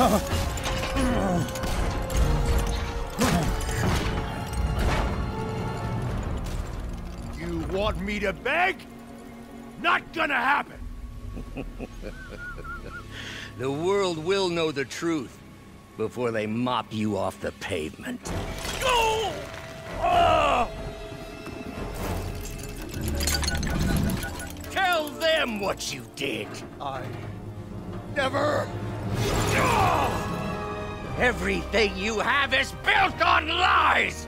You want me to beg? Not gonna happen! The world will know the truth before they mop you off the pavement. Go! Oh! Tell them what you did. I never. Ah! Everything you have is built on lies!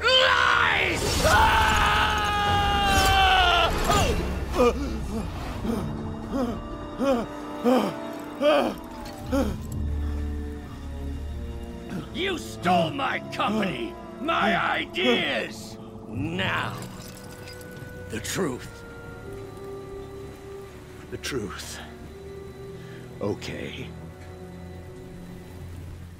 Lies! You stole my company, my ideas! Now, the truth. The truth. Okay.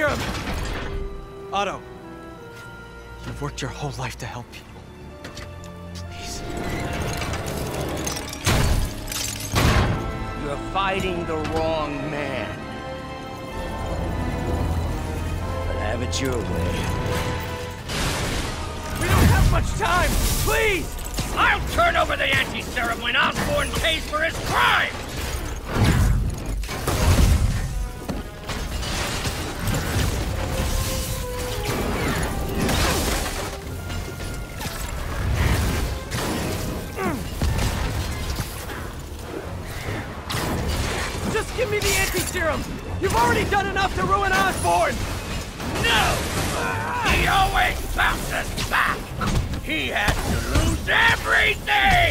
me the! Otto, you've worked your whole life to help people. Please. You're fighting the wrong man. But have it your way. We don't have much time! Please! I'll turn over the anti-serum when Osborn pays for his crime! To ruin Osborn! No! He always bounces back! He has to lose everything!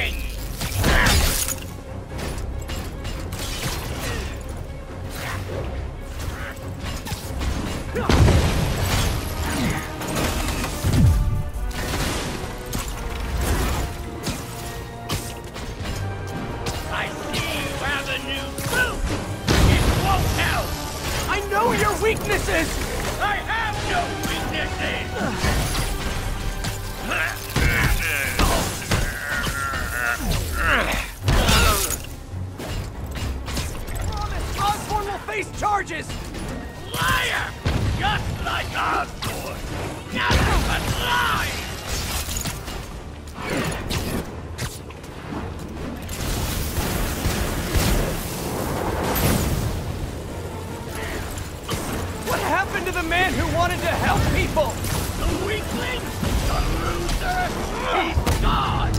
The man who wanted to help people? The weakling! The loser! He's gone!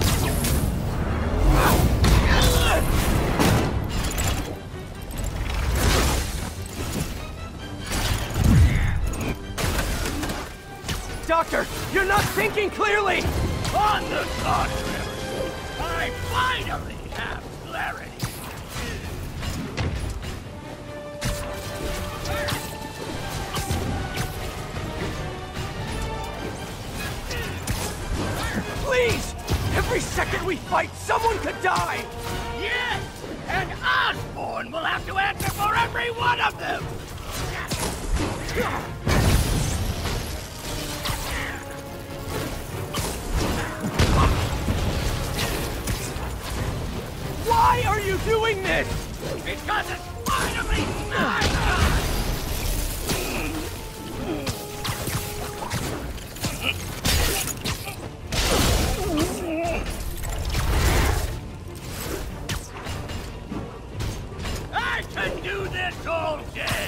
Doctor, you're not thinking clearly! On the contrary, I finally have clarity. Please! Every second we fight, someone could die! Yes! And Osborn will have to answer for every one of them! Why are you doing this? Because it's finally! I this all day!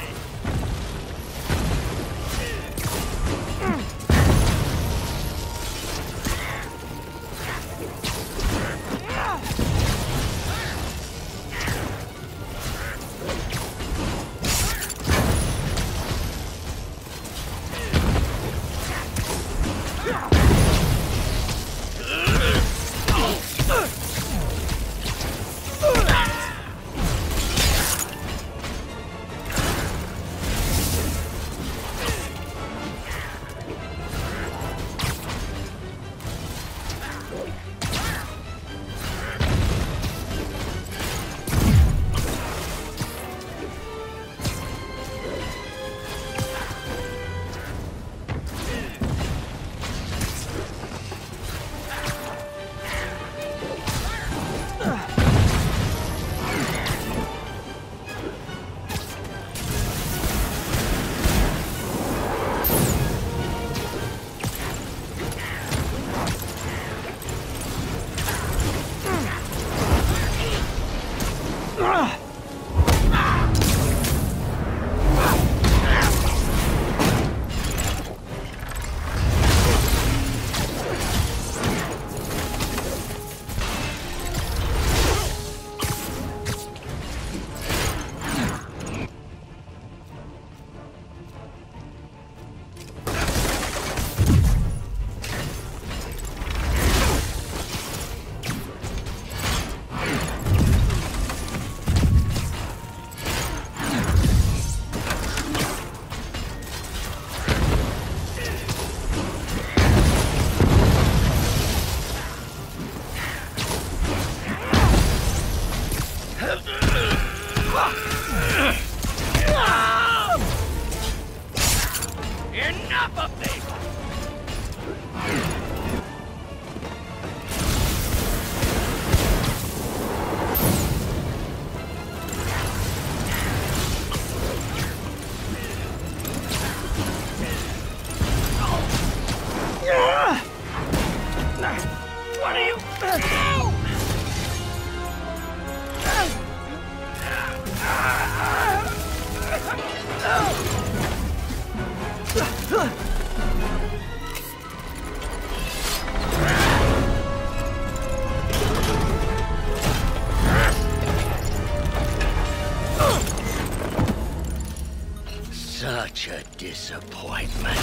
Such a disappointment.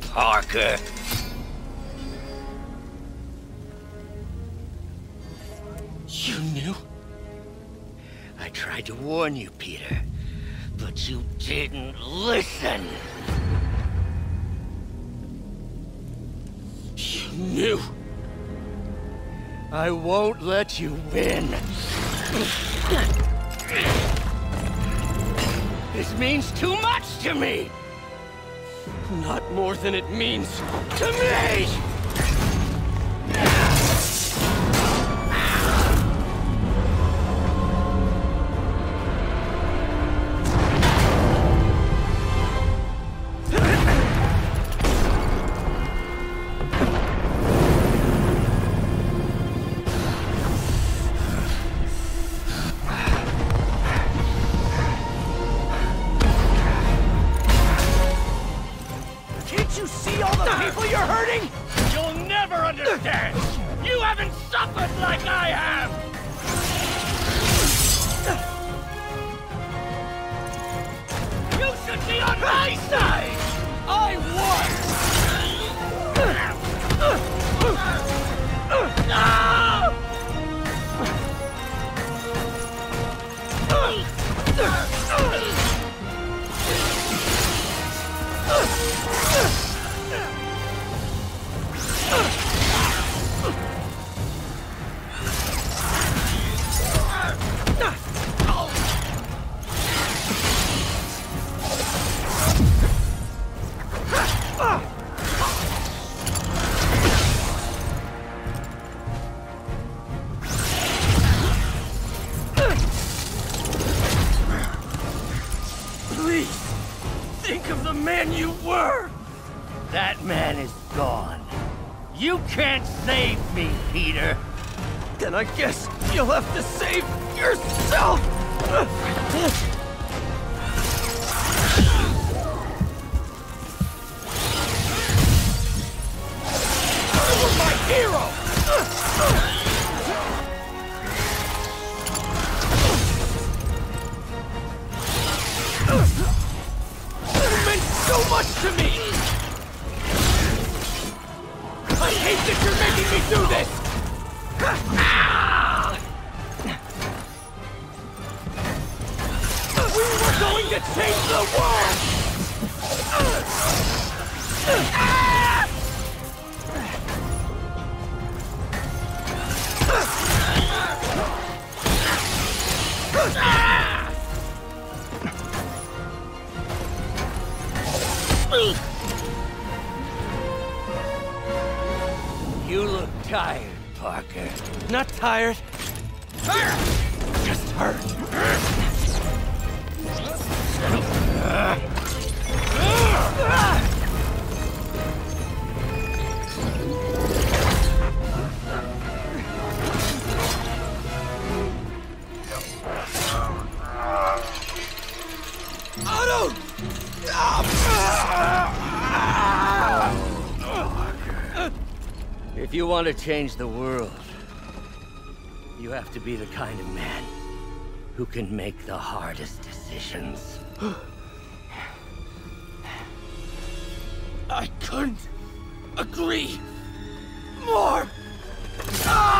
Parker, You knew? I tried to warn you, Peter, but you didn't listen. You knew? I won't let you win. This means too much to me! Not more than it means. To me! Please, man you were! That man is gone. You can't save me, Peter. Then I guess you'll have to save yourself! Tired. Just hurt. Otto! If you want to change the world, you have to be the kind of man who can make the hardest decisions. I couldn't agree more. Ah!